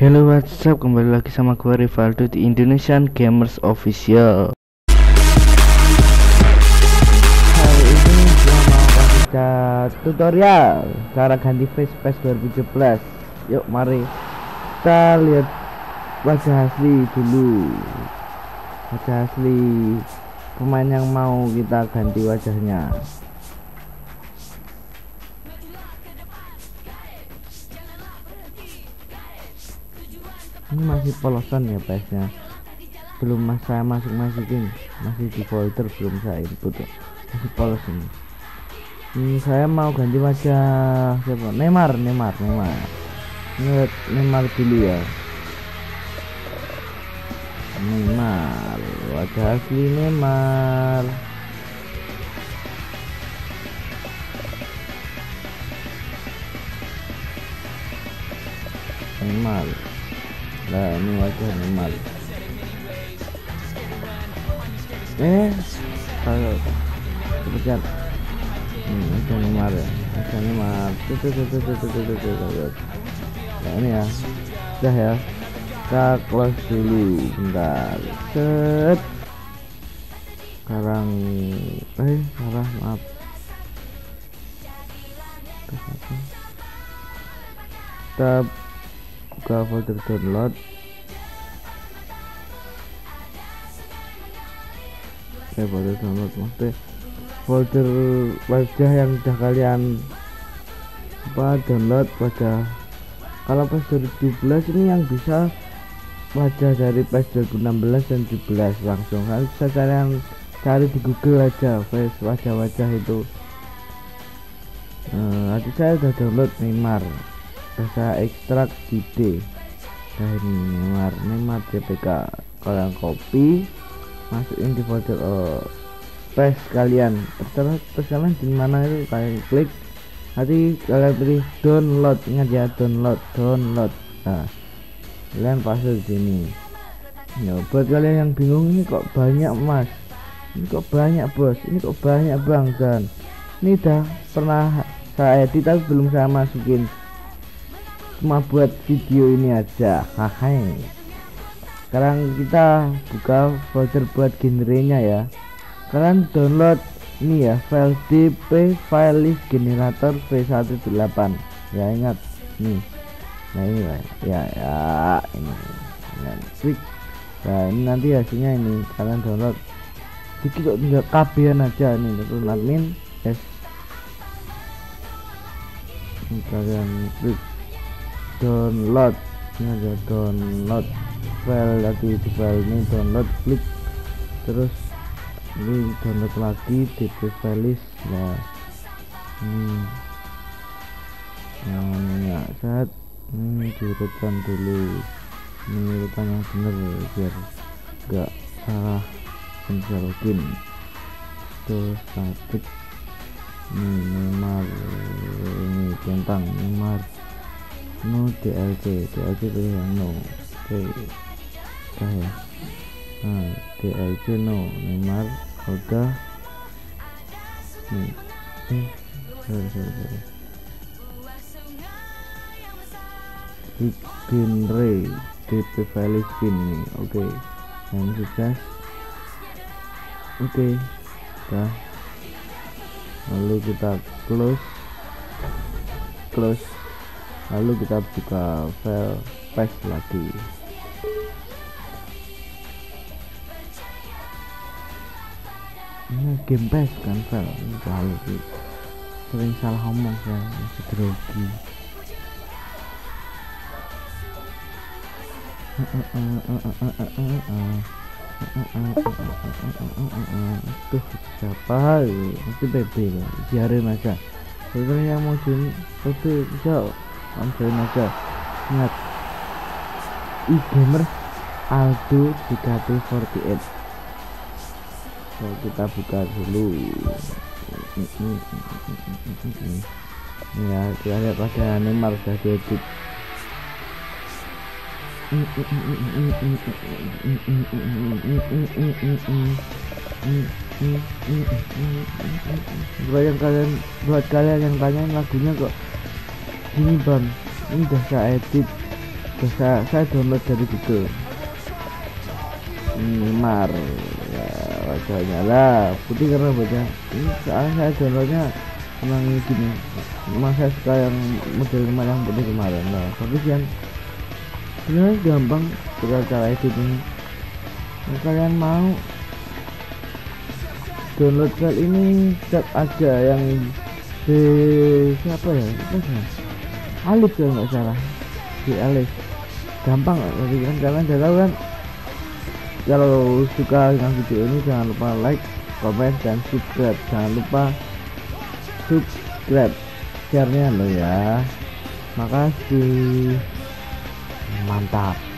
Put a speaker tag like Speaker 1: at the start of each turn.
Speaker 1: Hello what's up? Kembali lagi sama gue Rivaldo di Indonesian Gamers Official. Hari ini gue mau kasih tutorial cara ganti face pass 2017 Yuk mari kita lihat wajah asli dulu. Wajah asli pemain yang mau kita ganti wajahnya ini masih polosan ya nya belum mas saya masuk masukin masih di folder belum saya input ya. masih polos ini. Ini saya mau ganti wajah siapa? Neymar Neymar Neymar. Lihat Neymar dulu ya. Neymar wajah asli Neymar. Neymar nah ini wajah Neymar eh kalau kepencet hmm, wajah ya. Wajah tuh tuh tuh tuh tuh tuh tuh tuh tuh tuh nah ini ya. Udah ya. Kita close dulu. Bentar. Set. Sekarang eh salah maaf. Kita buka folder download eh folder download maksudnya folder wajah yang sudah kalian apa download wajah kalau pas 2017 ini yang bisa wajah dari pas 2016 dan 17 langsung. Kalian bisa kalian cari di google aja face wajah-wajah itu. Nah, nanti saya udah download Neymar. Bisa ekstrak ide dari Neymar. Neymar JPK kalian copy masukin di folder uh, space kalian. Terserah terus kalian di mana itu? Kalian klik. Nanti kalian pilih download. Ingat ya download download. Nah kalian di sini. Ya buat kalian yang bingung ini kok banyak mas? Ini kok banyak bos? Ini kok banyak bang dan ini udah pernah saya edit tapi belum saya masukin. Cuma buat video ini aja. Hahaha sekarang kita buka folder buat genrenya ya. Kalian download ini ya file dp file list generator v18 ya ingat. Nih. Nah ini ya ya, ya ini. Dan klik. Nah ini nanti hasilnya ini. Kalian download. Dikit kok tinggal kb aja nih terus admin. Yes. Ini kalian klik download. Ini ada download file. Lagi di file ini download klik. Terus ini download lagi dp list nah ini namanya saat ini diurutkan dulu. Ini urutan yang bener biar enggak salah bisa login terus ini Neymar ini tentang Neymar no DLC DLC pilih yang no. Oke ya nah DLC no Neymar udah nih. Eh sorry sorry sorry. Ray DP file spin nih oke. Okay. yang sukses oke okay. udah lalu kita close. Close. Lalu kita buka file paste lagi game paste kan file ini terlalu sering salah ngomong saya masih grogi tuh siapa? Itu bebe biarin aja. Sebenarnya yang mau join itu bisa. Langsung aja. Ingat e-gamer Aldo JKT48 so kita buka dulu. Ya kita lihat pada Neymar sudah diedit. Buat kalian buat kalian yang tanyain lagunya kok ini bang? Ini udah saya edit. Saya, saya download dari Google. Neymar ya wajahnya lah putih karena baca. Ini soalnya saya downloadnya emang gini. Emang saya suka yang model Neymar yang putih kemarin. Lah tapi yang sebenarnya gampang cara cara edit ini. Kalau kalian mau download file ini step aja yang di siapa ya? Alif kalau nggak salah. Di Alif. Gampang jadi kan kalian udah tahu kan kalau suka dengan video ini jangan lupa like comment dan subscribe. Jangan lupa subscribe share nya lo ya. Makasih. Mantap